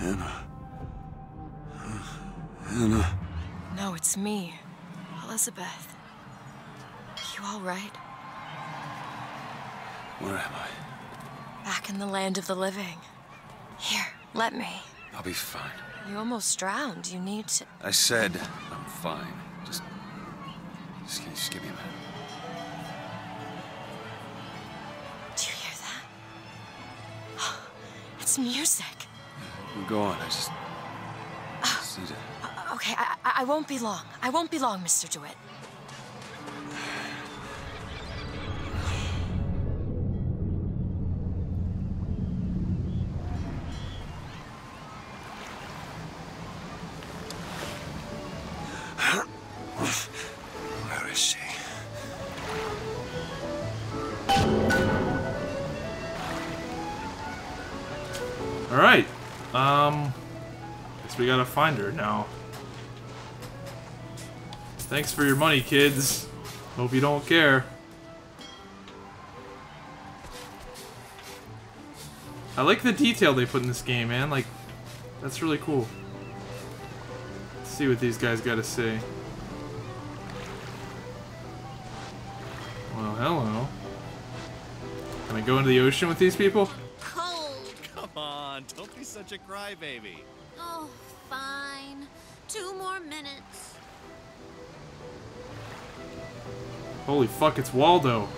Anna. Anna. No, it's me. Elizabeth. Are you all right? Where am I? Back in the land of the living. Here, let me. I'll be fine. You almost drowned. You need to. I said I'm fine. Just. Just, give me a minute. Do you hear that? It's music. Go on. I just. just need to. Uh, okay, I, I, I won't be long. I won't be long, Mr. DeWitt. All right. Um, guess we gotta find her now. Thanks for your money, kids. Hope you don't care. I like the detail they put in this game, man. Like, that's really cool. Let's see what these guys gotta say. Well, hello. Can I go into the ocean with these people? Such a crybaby. Oh, fine. Two more minutes. Holy fuck, it's Waldo.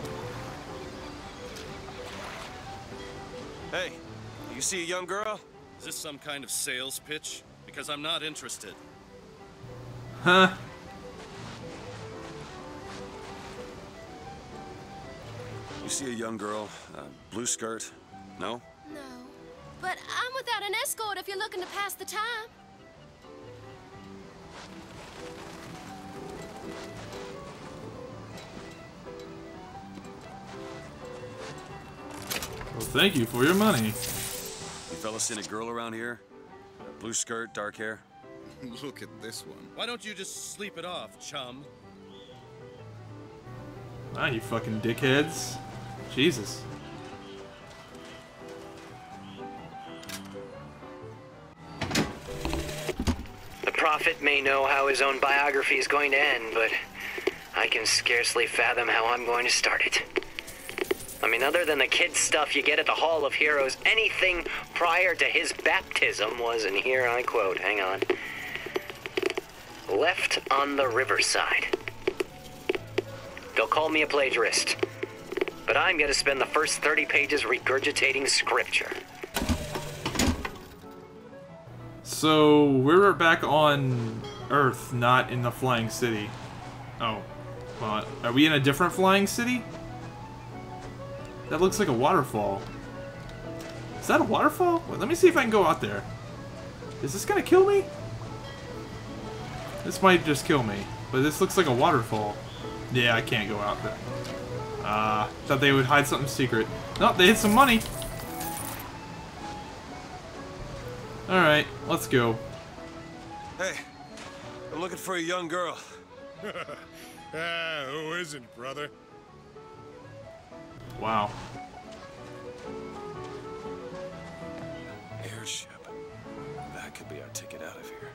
Hey, you see a young girl? Is this some kind of sales pitch? Because I'm not interested. Huh? You see a young girl, uh, blue skirt? No? No. But I'm without an escort if you're looking to pass the time. Well, thank you for your money. You fellas seen a girl around here? Blue skirt, dark hair? Look at this one. Why don't you just sleep it off, chum? Ah, you fucking dickheads. Jesus. May know how his own biography is going to end, but I can scarcely fathom how I'm going to start it. I mean, other than the kid stuff you get at the Hall of Heroes, anything prior to his baptism was, and here I quote, hang on, left on the riverside. They'll call me a plagiarist, but I'm going to spend the first 30 pages regurgitating scripture. So, we're back on Earth, not in the Flying City. Oh. Well, are we in a different Flying City? That looks like a waterfall. Is that a waterfall? Wait, let me see if I can go out there. Is this gonna kill me? This might just kill me, but this looks like a waterfall. Yeah, I can't go out there. Uh, thought they would hide something secret. No, they hid some money. Alright, let's go. Hey, I'm looking for a young girl. ah, who isn't, brother? Wow. Airship. That could be our ticket out of here.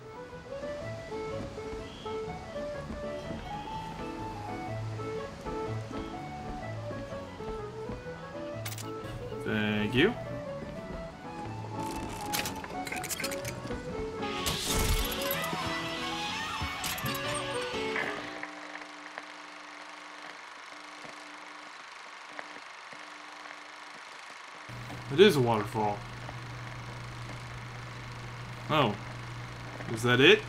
Thank you. It is a waterfall. Oh. Is that it?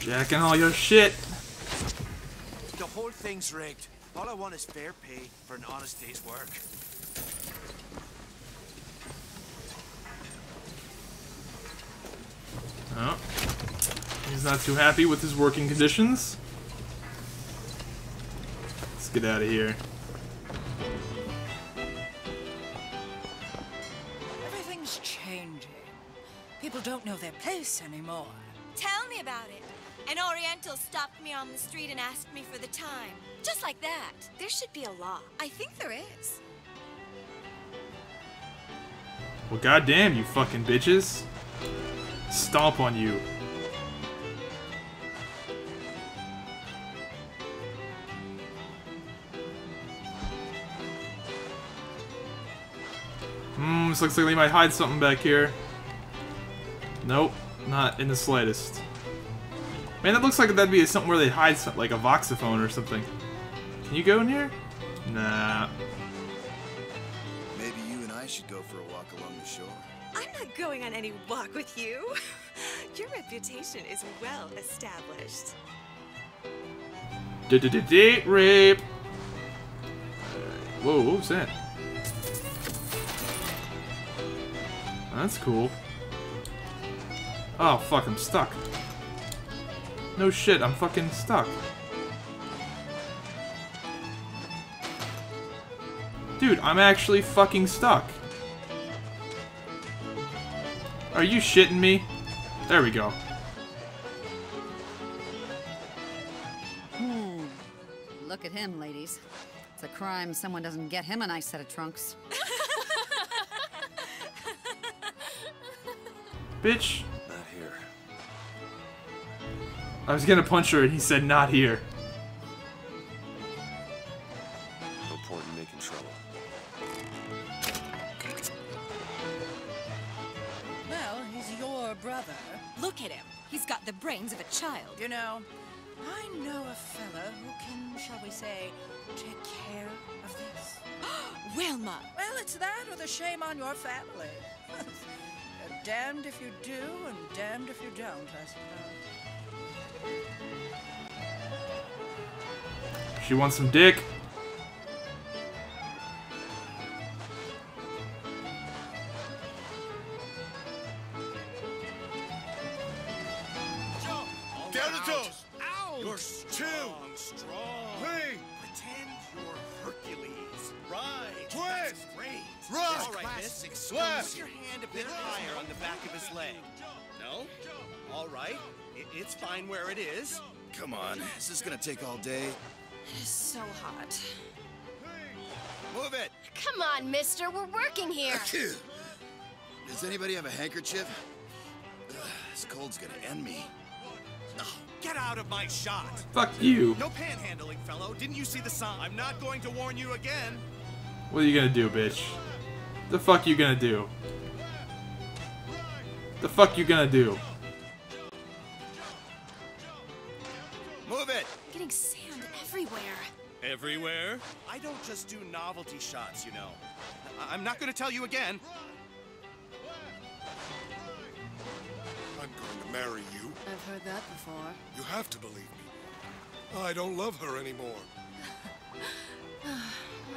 Jacking all your shit. The whole thing's rigged. All I want is fair pay for an honest day's work. Oh. He's not too happy with his working conditions. Let's get out of here. Everything's changing. People don't know their place anymore. Tell me about it. An Oriental stopped me on the street and asked me for the time. Just like that. There should be a law. I think there is. Well, goddamn, you fucking bitches. Stomp on you. Hmm, this looks like they might hide something back here. Nope, not in the slightest. Man, that looks like that'd be something where they hide something, like a voxophone or something. Can you go in here? Nah. Maybe you and I should go for a walk along the shore. Not going on any walk with you. Your reputation is well established. Date rape. Uh, whoa, what was that? That's cool. Oh, fuck, I'm stuck. No shit, I'm fucking stuck. Dude, I'm actually fucking stuck. Are you shitting me? There we go. Hmm. Look at him, ladies. It's a crime someone doesn't get him a nice set of trunks. Bitch. Not here. I was gonna punch her and he said not here. Know, I know a fella who can, shall we say, take care of this. Wilma! Well, it's that or the shame on your family. You're damned if you do and damned if you don't, I suppose. She wants some dick. Down the toes. Ow! You're strong, strong. Three. Pretend you're Hercules. Right. Twist. Great. Right. All right, miss. Left. Your hand a bit higher on the back of his leg. No? All right. I- it's fine where it is. Come on, This is this gonna take all day? It is so hot. Move it! Come on, mister. We're working here. Does anybody have a handkerchief? Ugh, this cold's gonna end me. Get out of my shot. Fuck you. No panhandling, fellow. Didn't you see the sign? I'm not going to warn you again. What are you gonna do, bitch? The fuck you gonna do? The fuck you gonna do? Move it! I'm Getting sand everywhere. Everywhere? I don't just do novelty shots, you know. I- I'm not going to tell you again. Going to marry you. I've heard that before. You have to believe me. I don't love her anymore.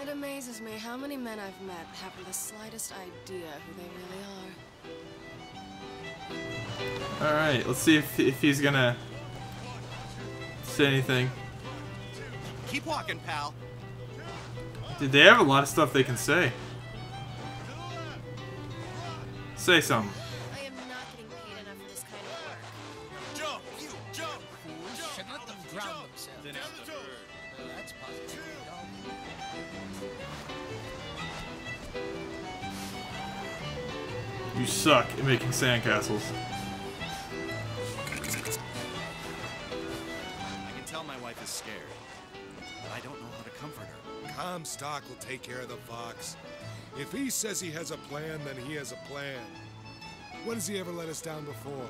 It amazes me how many men I've met haven't the slightest idea who they really are. Alright, let's see if, if he's gonna say anything. Keep walking, pal. Dude, they have a lot of stuff they can say. Say something. Suck at making sandcastles. I can tell my wife is scared, but I don't know how to comfort her. Comstock will take care of the fox. If he says he has a plan, then he has a plan. When has he ever let us down before?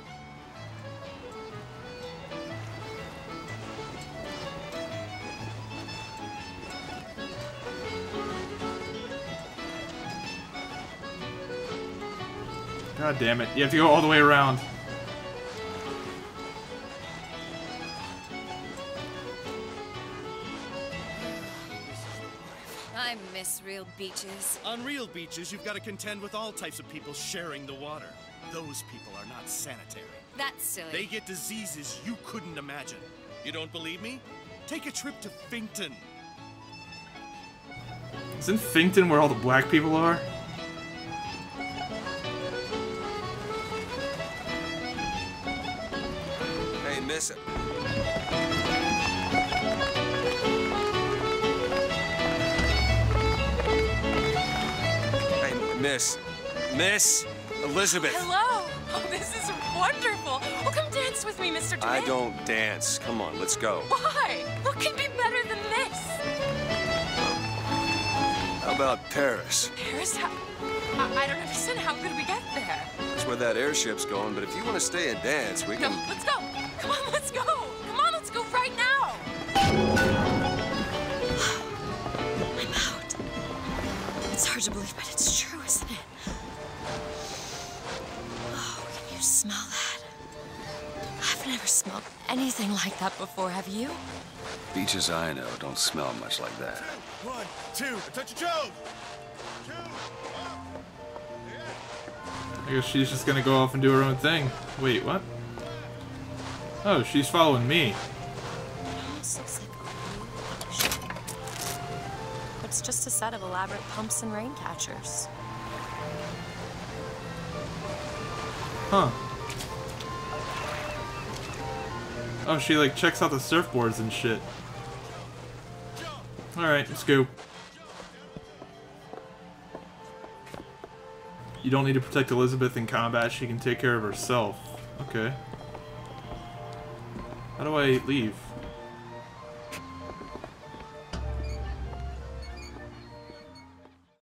God damn it. You have to go all the way around. I miss real beaches. On real beaches, you've got to contend with all types of people sharing the water. Those people are not sanitary. That's silly. They get diseases you couldn't imagine. You don't believe me? Take a trip to Finkton. Isn't Finkton where all the black people are? Hey, miss. Hey, miss. Miss Elizabeth. Hello. Oh, this is wonderful. Oh, come dance with me, Mr. I don't dance. Come on, let's go. Why? What can be better than this? How about Paris? Paris? How, I, I don't understand. How could we get there? That's where that airship's going, but if you want to stay and dance, we can... No, can... let's go. Come on, let's go. Come on, let's go right now. I'm out. It's hard to believe, but it's true, isn't it? Oh, can you smell that? I've never smelled anything like that before, have you? Beaches I know don't smell much like that. One, two, touch of Joe! I guess she's just gonna go off and do her own thing. Wait, what? Oh, she's following me. almost looks like a real ship. It's just a set of elaborate pumps and rain catchers. Huh. Oh, she like checks out the surfboards and shit. Alright, let's go. You don't need to protect Elizabeth in combat, she can take care of herself. Okay. How do I leave?